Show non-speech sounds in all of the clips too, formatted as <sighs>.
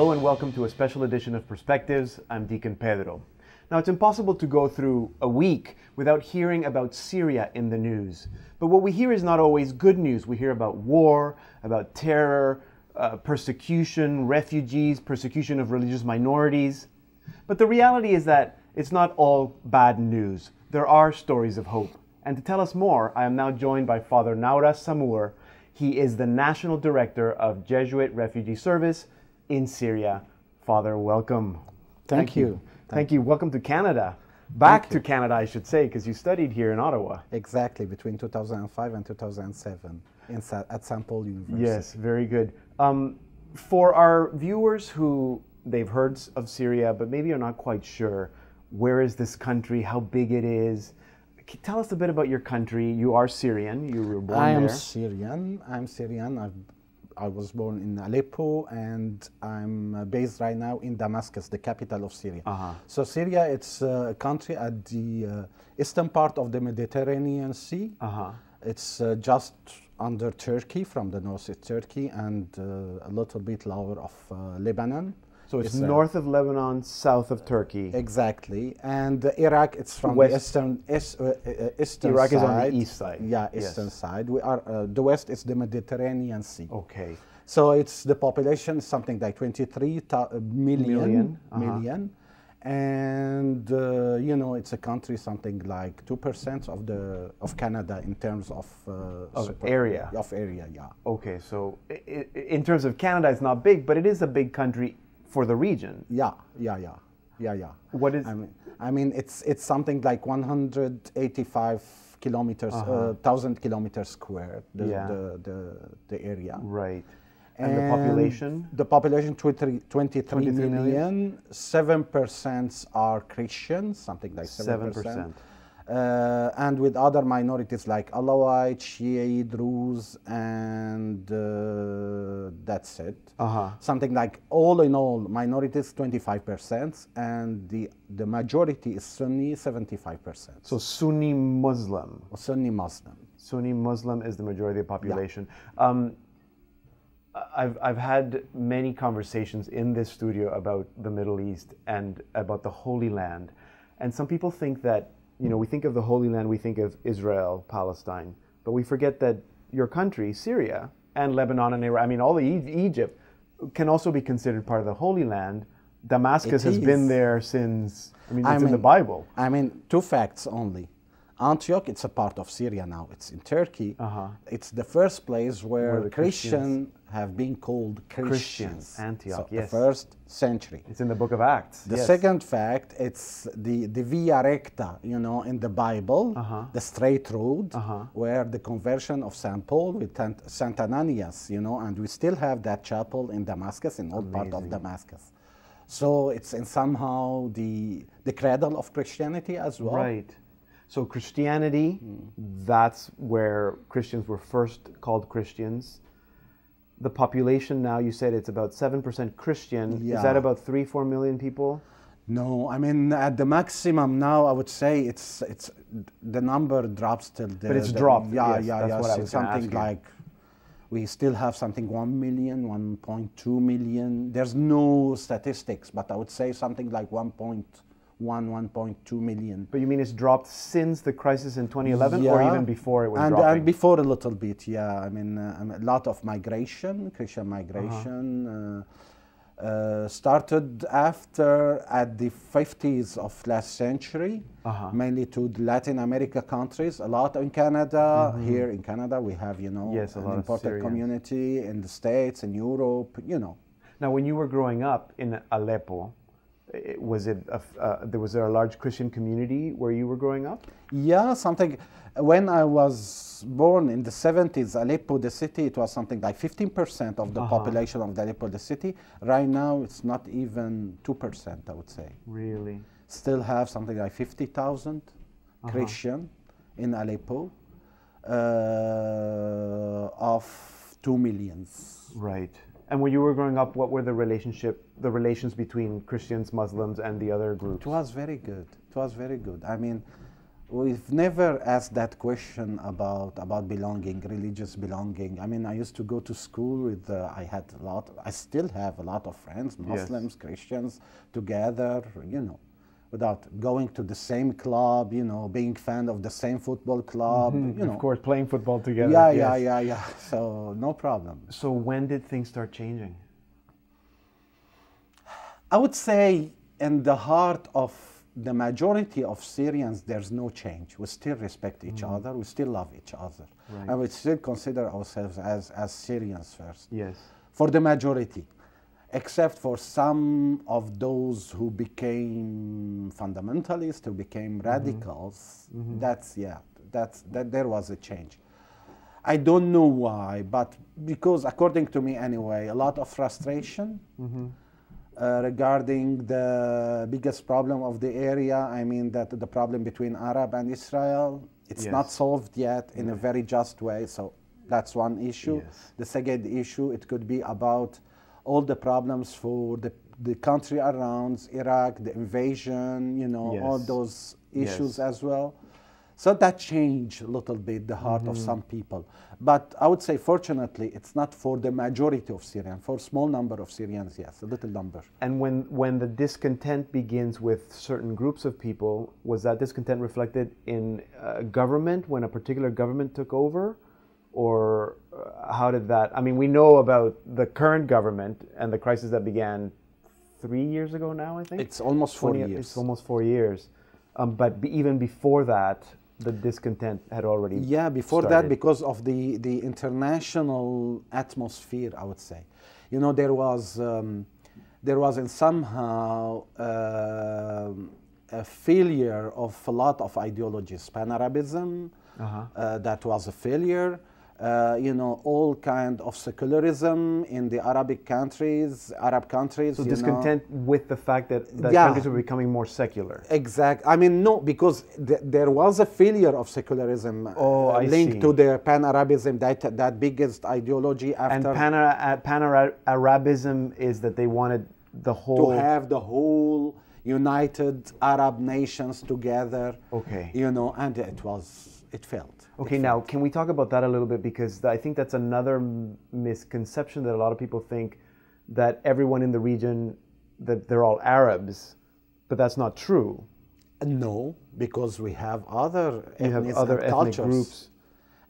Hello and welcome to a special edition of Perspectives. I'm Deacon Pedro. Now, it's impossible to go through a week without hearing about Syria in the news. But what we hear is not always good news. We hear about war, about terror, uh, persecution, refugees, persecution of religious minorities. But the reality is that it's not all bad news. There are stories of hope. And to tell us more, I am now joined by Father Nawras Samour. He is the National Director of Jesuit Refugee Service in Syria. Father, welcome. Thank, you. Thank you. Welcome to Canada. Back to Canada, I should say, because you studied here in Ottawa. Exactly, between 2005 and 2007 in Sa- at St. Paul University. Yes, very good. Um, for our viewers who they've heard of Syria, but maybe are not quite sure, where is this country? How big it is? Tell us a bit about your country. You are Syrian. You were born I am there. Syrian. I'm Syrian. I've, I was born in Aleppo and I'm uh, based right now in Damascus, the capital of Syria. Uh-huh. So Syria, it's uh, a country at the uh, eastern part of the Mediterranean Sea. Uh-huh. It's uh, just under Turkey, from the north is Turkey, and uh, a little bit lower of uh, Lebanon. So it's, north of Lebanon, south of Turkey. Exactly, and uh, Iraq it's from West. the eastern is, uh, uh, eastern Iraq side. is on the east side. Yeah, Yes. eastern side. We are uh, the west is the Mediterranean Sea. Okay. So it's the population is something like 23 thou- uh, million, Million, uh-huh. million. and uh, you know it's a country something like two percent of the of Canada in terms of uh, Of area. of area. Yeah. Okay, so in terms of Canada, it's not big, but it is a big country for the region. Yeah, yeah, yeah, yeah, yeah. What is- I mean, I mean, it's it's something like 185 kilometers, uh thousand kilometers square. The, Uh-huh. Yeah. the, the the area. Right. And, the population? The population 23, 23 23 million? million. Seven percent are Christians, something like 7%. 7%. Uh, and with other minorities like Alawite, Shiite, Druze, and that's it. Uh-huh. Something like all in all, minorities 25%, and the, the majority is Sunni 75%. So Sunni Muslim. Sunni Muslim. Sunni Muslim is the majority of the population. Um, I've, I've had many conversations in this studio about the Middle East and about the Holy Land. And some people think that, you know, we think of the Holy Land, we think of Israel, Palestine, but we forget that your country, Syria, and Lebanon and Iraq, I mean, all the E- Egypt, can also be considered part of the Holy Land. Damascus It has been there since, I mean, it's I in the Bible. I mean, two facts only. Antioch, it's a part of Syria now. It's in Turkey. Uh-huh. It's the first place where, Where the Christians have been called Christians. Christians, Antioch, so yes. The first century. It's in the book of Acts. The yes. second fact, it's the, the Via Recta, you know, in the Bible, Uh-huh. the straight road, Uh-huh. where the conversion of St. Paul with St. Ananias, you know, and we still have that chapel in Damascus, in old part of Damascus. So it's in somehow the, the cradle of Christianity as well. Right. So Christianity, Hmm. that's where Christians were first called Christians. The population now, you said it's about 7% Christian. Is that about 3, 4 million people? No, I mean at the maximum now, I would say it's it's the number drops till the. But it's the- dropped, Yeah, yes, yeah, that's yeah. what I so something like we still have something 1 million, 1.2 million. There's no statistics, but I would say something like 1.1, 1.2 million. But you mean it's dropped since the crisis in 2011 or even before it was and, dropping? and before a little bit, yeah. I mean, uh, a lot of migration, Christian migration, uh, uh, started after at the 50s of last century, Uh-huh. mainly to the Latin America countries. A lot in Canada. Here in Canada, we have you know Mm-hmm. Yes, an important community in the States, in Europe. You know, now, when you were growing up in Aleppo, was it a, uh, there was there a large Christian community where you were growing up? Yeah, something. When I was born in the 70s, Aleppo, the city, it was something like 15% of the Uh-huh. population of the Aleppo, the city. Right now, it's not even 2%, I would say. Really? Still have something like 50,000 Uh-huh. Christian in Aleppo uh, of 2 millions. Right. And when you were growing up, what were the relationship, the relations between Christians, Muslims, and the other groups? It was very good. It was very good. I mean, we've never asked that question about about belonging, religious belonging. I mean, I used to go to school with. Uh, I had a lot. I still have a lot of friends, Muslims, Christians, together. You know, without going to the same club. You know, being fan of the same football club. Mm-hmm. You know, Of course, playing football together. yeah, yeah, yes. yeah, yeah. So no problem. So when did things start changing? I would say in the heart of the majority of Syrians, there's no change. We still respect each mm-hmm. other. We still love each other. Right. And we still consider ourselves as, as Syrians first. Yes. For the majority, except for some of those who became fundamentalists, who became mm-hmm. radicals. Mm-hmm. That's, yeah, that's, that there was a change. I don't know why, but because according to me anyway, a lot of frustration mm-hmm. uh, regarding the biggest problem of the area. I mean that the problem between Arab and Israel, it's not solved yet in a very just way. So that's one issue. Yes. The second issue, it could be about all the problems for the, the country around Iraq, the invasion, you know, all Yes. those Yes. issues as well. So that changed a little bit the heart Mm-hmm. of some people. But I would say, fortunately, it's not for the majority of Syrians. For a small number of Syrians, yes, a little number. And when when the discontent begins with certain groups of people, was that discontent reflected in uh, government when a particular government took over, or uh, how did that? I mean, we know about the current government and the crisis that began three years ago now. I think It's almost four 20 years. It's almost four years. Um, but even before that, the discontent had already. Yeah, before that, because of the, the international atmosphere, I would say. You know, there was, um, there was in somehow um a failure of a lot of ideologies. Pan-Arabism, Uh-huh. uh, that was a failure. Uh, you know, all kind of secularism in the Arabic countries, Arab countries. So you know. discontent with the fact that, that Yeah. countries were becoming more secular. Exactly. I mean, no, because th- there was a failure of secularism uh, Oh, I linked see. to the Pan-Arabism, that that biggest ideology And after Pan- uh, Pan-Arabism is that they wanted the whole... to have the whole united Arab nations together. Okay. You know, and it was it failed. Okay, now can we talk about that a little bit because I think that's another misconception that a lot of people think that everyone in the region that they're all Arabs, but that's not true. No, because we have other You have other and ethnic cultures groups.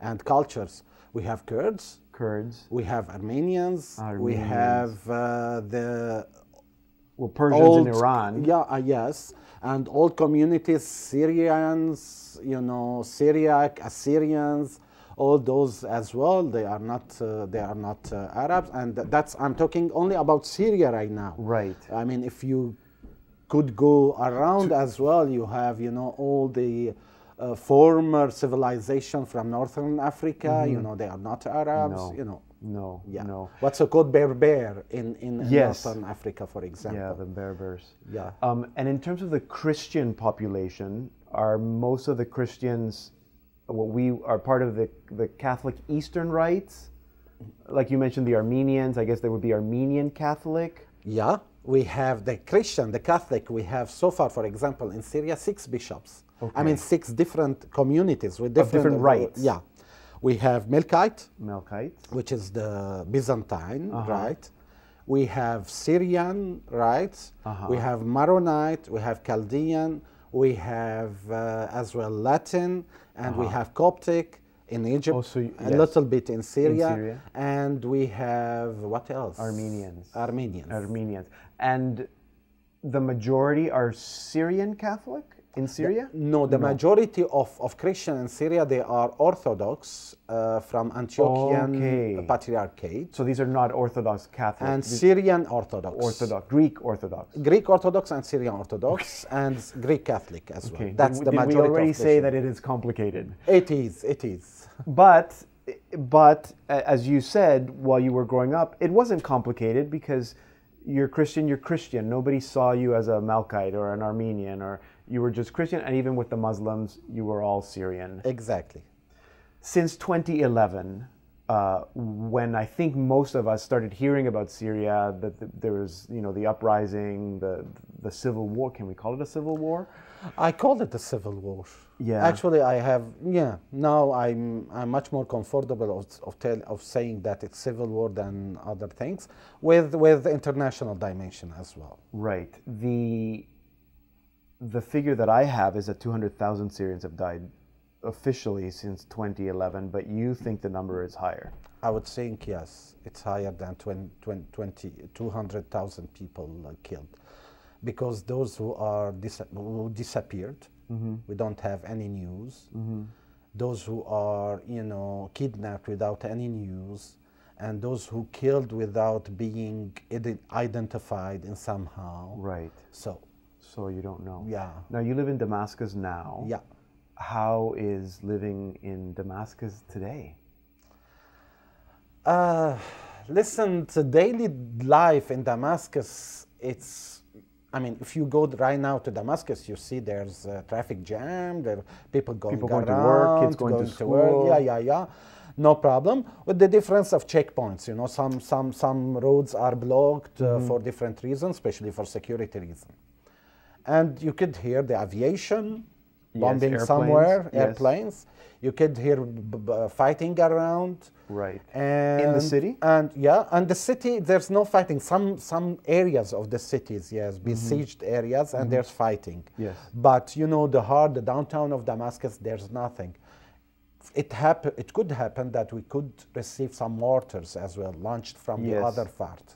and cultures. We have Kurds. Kurds, We have Armenians. We have uh, the well, Persians old, in Iran. Yeah, uh, yes, and all communities, Syrians, you know, Syriac, Assyrians, all those as well. They are not, uh, they are not uh, Arabs, and that's I'm talking only about Syria right now. Right. I mean, if you could go around as well, you have, you know, all the uh, former civilization from northern Africa. You know, they are not Arabs. Mm-hmm. No. You know. No, Yeah. no. What's so called Berber in, in Yes. northern Africa, for example. Yeah, the Berbers. Yeah. Um, and in terms of the Christian population, are most of the Christians, what we are part of the, the Catholic Eastern rites? Like you mentioned, the Armenians, I guess they would be Armenian Catholic. Yeah, we have the Christian, the Catholic. We have so far, for example, in Syria, six bishops. I mean, six different communities with different, different rites. Yeah, we have Melkite, Melkites. which is the Byzantine, Uh-huh. right? We have Syrian right? Uh-huh. We have Maronite. We have Chaldean. We have uh, as well Latin, and we have Coptic in Egypt. Uh-huh. Oh, so y- a yes. little bit in Syria, Syria. and we have what else? Armenians. Armenians. Armenians. And the majority are Syrian Catholic in Syria? No, the majority of, of Christians in Syria, they are Orthodox uh, from Antiochian Okay. Patriarchate So these are not Orthodox Catholic. and these- Syrian Orthodox. Orthodox, Greek Orthodox. Greek Orthodox and Syrian Orthodox and Greek Catholic as well. Okay. That's did, the did majority. we already of say that it is complicated? It is, it is. But but as you said while you were growing up, it wasn't complicated because you're Christian, you're Christian. Nobody saw you as a Melkite or an Armenian or you were just Christian and even with the Muslims, you were all Syrian. Exactly. Since 2011, uh, when I think most of us started hearing about Syria, that th- there was, you know, the uprising, the the civil war. Can we call it a civil war? I call it a civil war. Yeah. Actually, I have. Yeah. Now I'm I'm much more comfortable of of, tell, of saying that it's civil war than other things, with with the international dimension as well. Right. The the figure that I have is that 200,000 Syrians have died officially since 2011, but you think the number is higher. I would think yes, it's higher than 20, 20 200,000 people uh, killed, because those who are dis- who disappeared, mm-hmm. we don't have any news. Mm-hmm. Those who are you know kidnapped without any news, and those who killed without being identified in somehow. Right. So. So you don't know. Yeah. Now you live in Damascus now. Yeah. How is living in Damascus today? Uh, listen, the daily life in Damascus, it's, I mean, if you go right now to Damascus, you see there's a traffic jam, there are people going, people going around, to work, kids going, going to, to, school. work. Yeah, yeah, yeah. No problem. With the difference of checkpoints, you know, some, some, some roads are blocked uh, mm-hmm. for different reasons, especially for security reasons. And you could hear the aviation bombing yes, somewhere, yes. airplanes. You could hear fighting around. Right. And, in the city? And yeah, and the city, there's no fighting. Some some areas of the cities, yes, besieged mm-hmm. areas, and mm-hmm. there's fighting. Yes. But you know, the heart, the downtown of Damascus, there's nothing. It happen. It could happen that we could receive some mortars as well, launched from yes. the other part.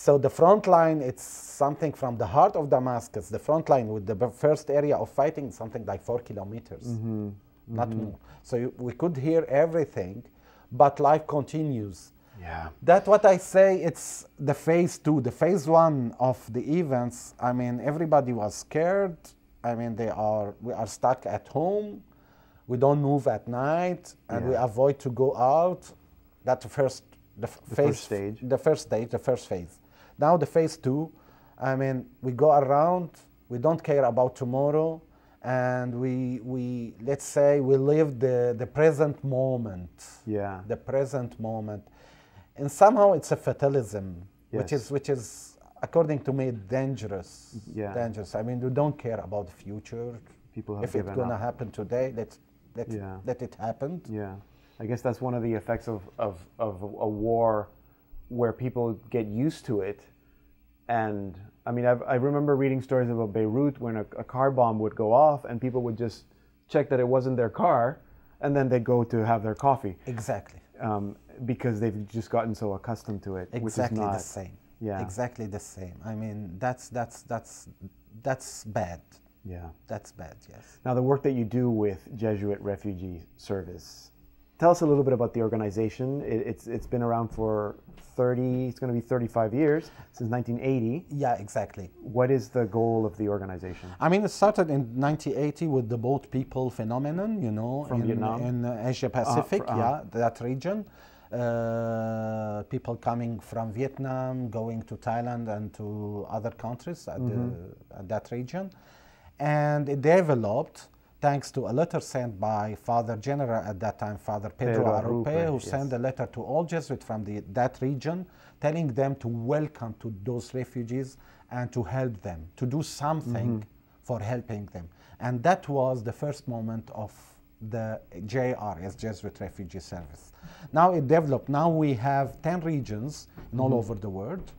So the front line, it's something from the heart of Damascus. The front line with the first area of fighting, something like four kilometers, mm-hmm. not mm-hmm. more. So you, we could hear everything, but life continues. Yeah. That's what I say. It's the phase two, the phase one of the events. I mean, everybody was scared. I mean, they are we are stuck at home. We don't move at night, and yeah. we avoid to go out. That's the first the, the phase, first stage. The first stage, the first phase. Now the phase two, I mean, we go around, we don't care about tomorrow, and we, we let's say we live the, the present moment. Yeah. The present moment. And somehow it's a fatalism, yes. which is which is according to me dangerous. Yeah. Dangerous. I mean we don't care about the future. People have if it's gonna up. happen today, let let yeah. let it happen. Yeah. I guess that's one of the effects of, of, of a war where people get used to it. And I mean, I've, i remember reading stories about Beirut when a, a, car bomb would go off and people would just check that it wasn't their car and then they'd go to have their coffee. Exactly. Um, because they've just gotten so accustomed to it. Exactly not, the same. Yeah. Exactly the same. I mean, that's, that's, that's, that's bad. Yeah. That's bad, yes. Now, the work that you do with Jesuit Refugee Service, tell us a little bit about the organization. It, it's it's been around for 30. It's going to be 35 years since 1980. Yeah, exactly. What is the goal of the organization? I mean, it started in 1980 with the boat people phenomenon. You know, from in, Vietnam, in Asia Pacific. uh, uh, yeah, that region. Uh, people coming from Vietnam, going to Thailand and to other countries at, mm-hmm. the, at that region, and it developed thanks to a letter sent by Father General at that time, Father Pedro, Pedro Arrupe, Arrupe, who yes. sent a letter to all Jesuits from the, that region, telling them to welcome to those refugees and to help them, to do something mm-hmm. for helping them. And that was the first moment of the JRS, Jesuit Refugee Service. Now it developed. Now we have 10 regions mm-hmm. all over the world,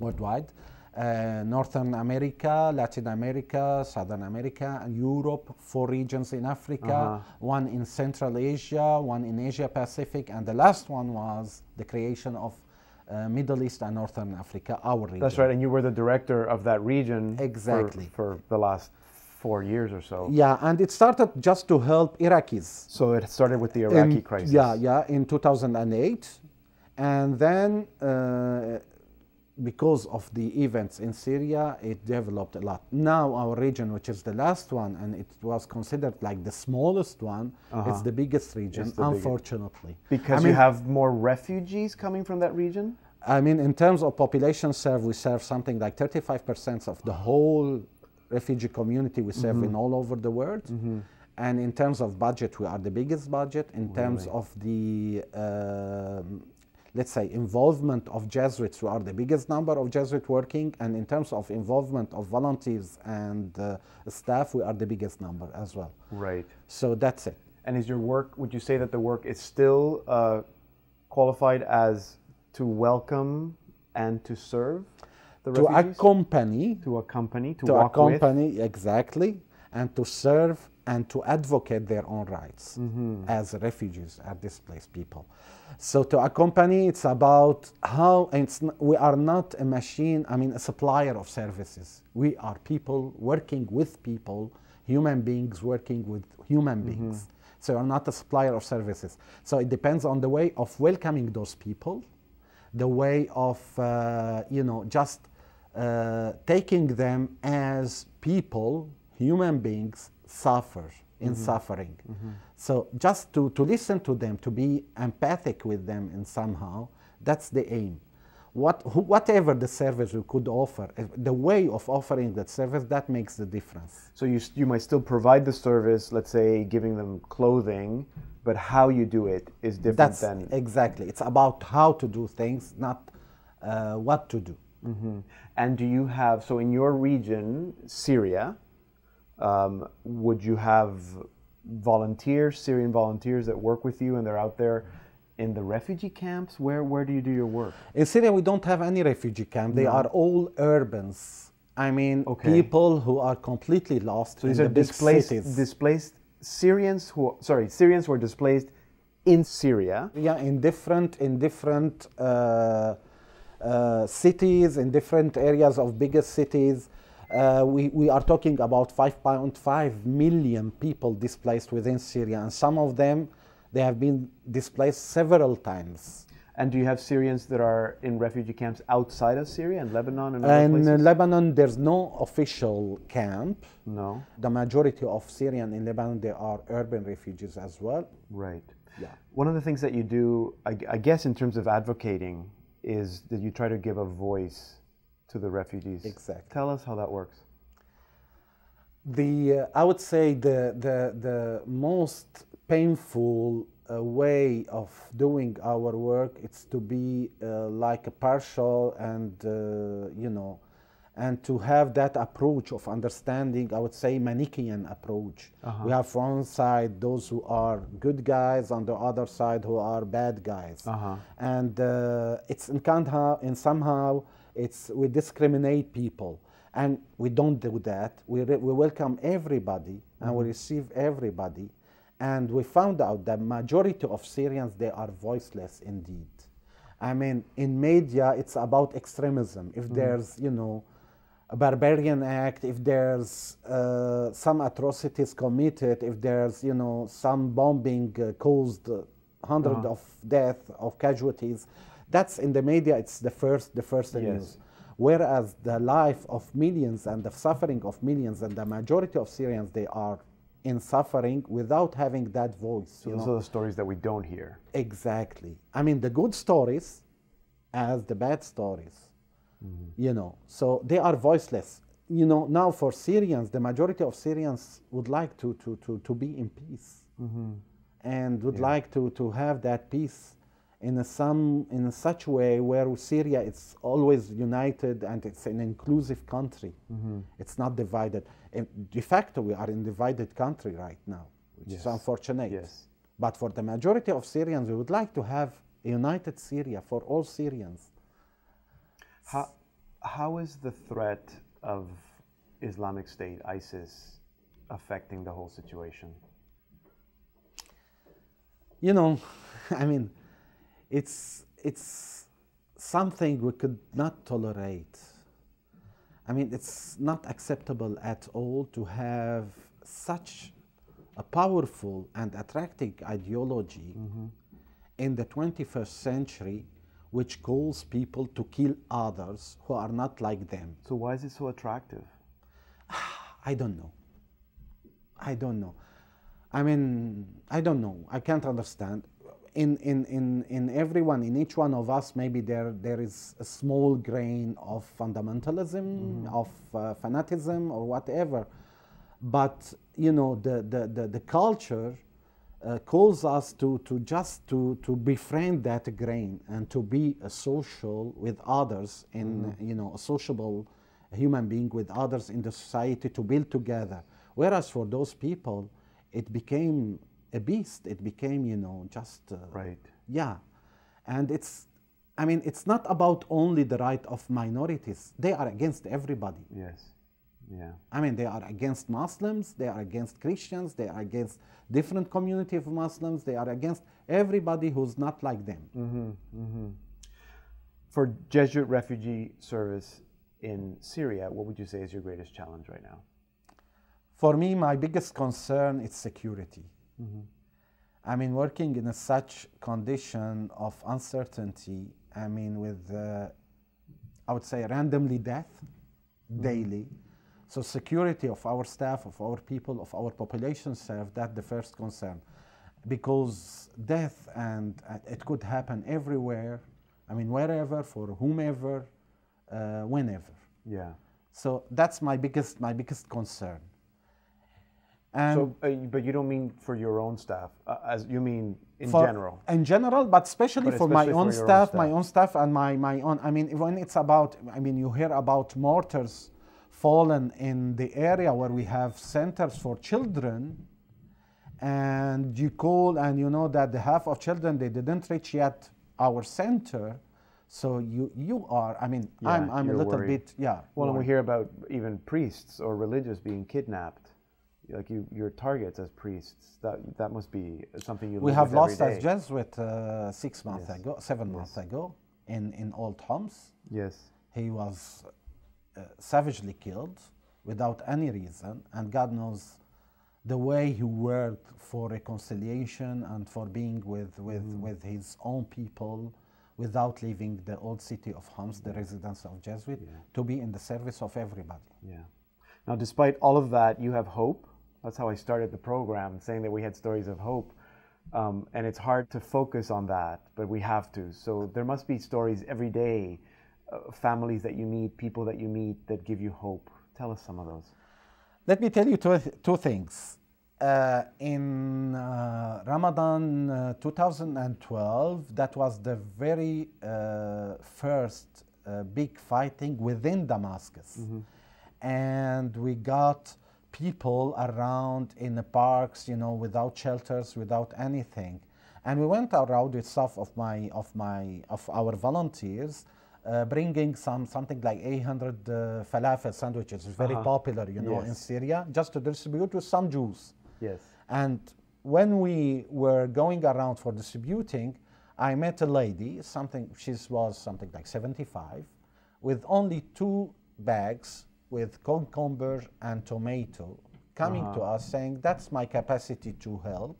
worldwide uh, Northern America, Latin America, Southern America, and Europe, four regions in Africa, uh-huh. one in Central Asia, one in Asia Pacific, and the last one was the creation of uh, Middle East and Northern Africa, our region. That's right, and you were the director of that region exactly for, for the last four years or so. Yeah, and it started just to help Iraqis. So it started with the Iraqi in, crisis. Yeah, yeah, in 2008, and then. Uh, because of the events in Syria, it developed a lot. Now our region, which is the last one, and it was considered like the smallest one, uh-huh. it's the biggest region, the unfortunately. Biggest. Because I mean, you have more refugees coming from that region? I mean, in terms of population served, we serve something like 35% of the whole refugee community we serve mm-hmm. in all over the world. Mm-hmm. And in terms of budget, we are the biggest budget. In really? terms of the um, let's say, involvement of Jesuits, who are the biggest number of Jesuits working, and in terms of involvement of volunteers and uh, staff, we are the biggest number as well. Right. So that's it. And is your work, would you say that the work is still uh, qualified as to welcome and to serve the To refugees? accompany, to accompany, to, to walk with? accompany exactly, and to serve and to advocate their own rights as refugees, as displaced people. So to accompany, it's about how it's, we are not a machine. I mean, a supplier of services. We are people working with people, human beings working with human beings. So you're not a supplier of services. So it depends on the way of welcoming those people, the way of uh, you know just uh, taking them as people, human beings, suffer in suffering. So just to, to listen to them, to be empathic with them in somehow, that's the aim. What, who, whatever the service we could offer, the way of offering that service, that makes the difference. So you, you might still provide the service, let's say giving them clothing, but how you do it is different That's than. exactly. It's about how to do things, not uh, what to do. Mhm. And do you have, so in your region, Syria, um, would you have volunteers, Syrian volunteers that work with you and they're out there in the refugee camps? Where, where do you do your work? In Syria, we don't have any refugee camp. They are all urbans. I mean, Okay. people who are completely lost So in these the displaced, cities. displaced Syrians who, sorry, Syrians who are displaced in Syria. yeah, in different in different uh, uh, cities, in different areas of biggest cities. Uh, we, we are talking about 5.5 million people displaced within Syria, and some of them they have been displaced several times. And do you have Syrians that are in refugee camps outside of Syria and Lebanon and other And in places? Lebanon, there's no official camp. no. The majority of Syrian in Lebanon, they are urban refugees as well. Right. Yeah. One of the things that you do, I, I guess, in terms of advocating, is that you try to give a voice to the refugees. Exactly. Tell us how that works. The uh, I would say the the the most painful uh, way of doing our work is to be uh, like a partial and uh, you know and to have that approach of understanding i would say manichaean approach we have from one side those who are good guys on the other side who are bad guys Uh-huh. and uh, it's in somehow in somehow it's we discriminate people. And we don't do that. We, re- we welcome everybody and we receive everybody. And we found out that majority of syrians they are voiceless indeed. I mean in media it's about extremism. If there's you know a barbarian act, if there's uh, some atrocities committed, if there's you know some bombing uh, caused uh, 100 of death of casualties, that's in the media. It's the first the first Yes. news. Whereas the life of millions and the suffering of millions and the majority of Syrians they are in suffering without having that voice. So you those know? are the stories that we don't hear. Exactly. I mean, the good stories as the bad stories. Mm-hmm. You know, so they are voiceless. You know, now for Syrians, the majority of Syrians would like to, to, to, to be in peace mm-hmm. and would like to, to have that peace in a some in such way where Syria is always united and it's an inclusive country. Mm-hmm. It's not divided. In de facto, we are in divided country right now, which Yes. is unfortunate. Yes. But for the majority of Syrians, we would like to have a united Syria for all Syrians. How, how is the threat of Islamic State, ISIS, affecting the whole situation? You know, <laughs> I mean, it's it's something we could not tolerate. I mean, it's not acceptable at all to have such a powerful and attractive ideology mm-hmm. in the 21st century which calls people to kill others who are not like them. So why is it so attractive? <sighs> I don't know. I don't know. I mean, I don't know. I can't understand. In, in, in, in everyone, in each one of us, maybe there, there is a small grain of fundamentalism, of uh, fanatism, or whatever. But, you know, the, the, the, the culture uh, calls us to, to just to, to befriend that grain and to be a social with others in you know a sociable human being with others in the society to build together. Whereas for those people it became a beast it became you know just uh, Right. yeah and it's i mean it's not about only the right of minorities they are against everybody Yes. Yeah. I mean, they are against Muslims, they are against Christians, they are against different community of Muslims, they are against everybody who's not like them. For Jesuit refugee service in Syria, what would you say is your greatest challenge right now? For me, my biggest concern is security. I mean, working in a such condition of uncertainty, I mean, with, uh, I would say, randomly death daily. So security of our staff, of our people, of our population served, that's the first concern. Because death and uh, it could happen everywhere, I mean, wherever, for whomever, uh, whenever. Yeah. So that's my biggest, my biggest concern. And So, uh, but you don't mean for your own staff, uh, as you mean in for- general. In general, but especially But for my own for your own staff, my own staff, and my, my own. I mean, when it's about, I mean, you hear about mortars fallen in the area where we have centers for children, and you call and you know that the half of children they didn't reach yet our center. So you you are. I mean, Yeah, I'm I'm a little worried. bit yeah. Well, and we hear about even priests or religious being kidnapped. Like you, your targets as priests. That that must be something you. We have lost as. Jesuit uh, six months Yes. ago, seven months ago, in in Old Homs. Yes. he was uh, savagely killed without any reason, and God knows the way he worked for reconciliation and for being with, with, with his own people without leaving the old city of Homs, the residence of Jesuit, to be in the service of everybody. Yeah. Now, despite all of that, you have hope. That's how I started the program, saying that we had stories of hope. Um, and it's hard to focus on that, but we have to. So there must be stories every day, uh, families that you meet, people that you meet that give you hope. Tell us some of those. Let me tell you two, two things. Uh, in uh, Ramadan uh, 2012, that was the very uh, first uh, big fighting within Damascus. And we got people around in the parks, you know, without shelters, without anything. And we went around with stuff of my, of my, of our volunteers, uh, bringing some something like 800 uh, falafel sandwiches, very popular, you know, in Syria, just to distribute to some Jews. Yes. And when we were going around for distributing, I met a lady, something she was something like 75, with only two bags with cucumber and tomato, coming to uh-huh. us saying, "That's my capacity to help,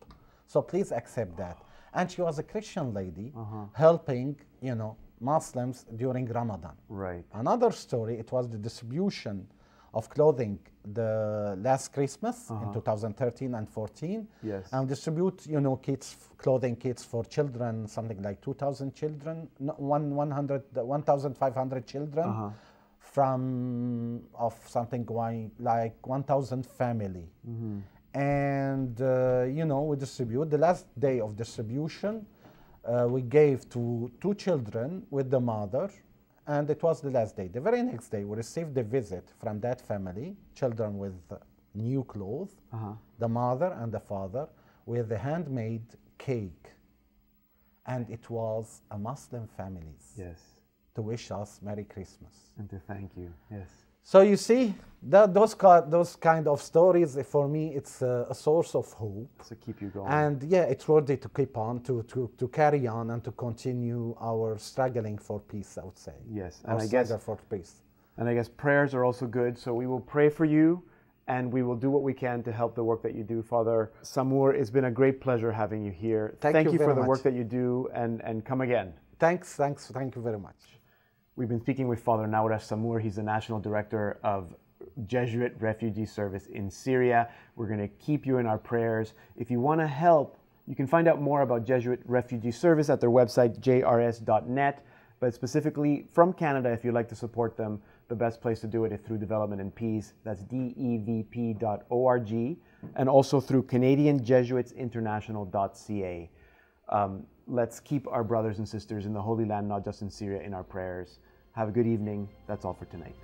so please accept that." And she was a Christian lady uh-huh. helping, you know, Muslims during Ramadan. Right. Another story, it was the distribution of clothing the last Christmas in uh-huh. 2013 and 14. Yes. And distribute, you know, kids clothing kits for children, something like 2,000 children, no, one, 100, 1,500 children from of something going like 1,000 family. And, uh, you know, we distribute. The last day of distribution, uh, we gave to two children with the mother, and it was the last day. The very next day, we received a visit from that family, children with uh, new clothes, the mother and the father, with a handmade cake. And it was a Muslim families Yes. To wish us Merry Christmas. And to thank you. Yes. So you see, that, those, those kind of stories, eh, for me, it's a, a source of hope. So keep you going. And yeah, it's worthy to keep on, to, to, to carry on, and to continue our struggling for peace, I would say. Yes, Our and I guess- for peace. And I guess prayers are also good. So we will pray for you and we will do what we can to help the work that you do. Father Samour, it's been a great pleasure having you here. Thank you for very the much. work that you do and, and come again. Thanks, thanks, thank you very much. We've been speaking with Father Nawras Samour. He's the National Director of Jesuit Refugee Service in Syria. We're going to keep you in our prayers. If you want to help, you can find out more about Jesuit Refugee Service at their website, jrs.net. But specifically from Canada, if you'd like to support them, the best place to do it is through Development and Peace. That's devp.org. and also through canadian CanadianJesuitsInternational.ca. Um, let's keep our brothers and sisters in the Holy Land, not just in Syria, in our prayers. Have a good evening. That's all for tonight.